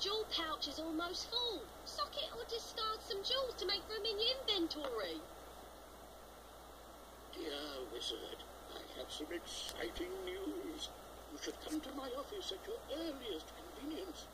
jewel pouch is almost full. Socket or discard some jewels to make room in your inventory. Dear wizard, I have some exciting news. You should come to my office at your earliest convenience.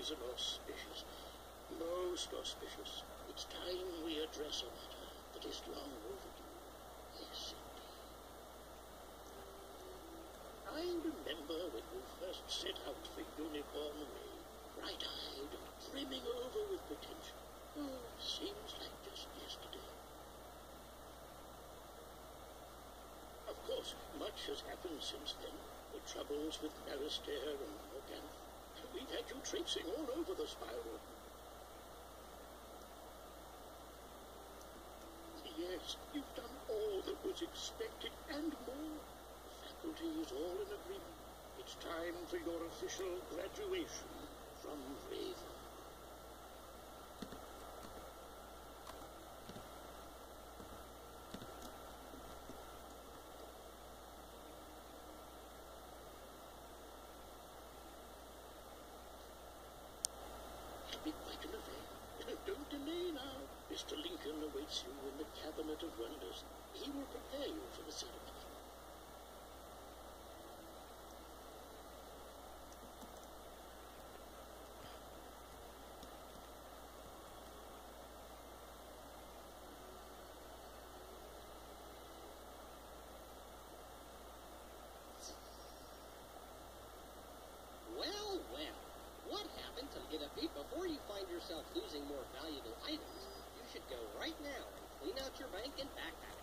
Is an auspicious, most auspicious. It's time we address a matter that is long overdue. Yes, indeed. I remember when you first set out for Unicorn Way, bright-eyed and brimming over with potential. Oh, seems like just yesterday. Of course, much has happened since then. The troubles with Malistaire and Morgan. We've had you tracing all over the spiral. Yes, you've done all that was expected and more. Faculty is all in agreement. It's time for your official graduation from Raven. Quite an affair. Don't delay now. Mr. Lincoln awaits you in the Cabinet of Wonders. He will prepare you for the ceremony. Get a before you find yourself losing more valuable items? You should go right now and clean out your bank and backpack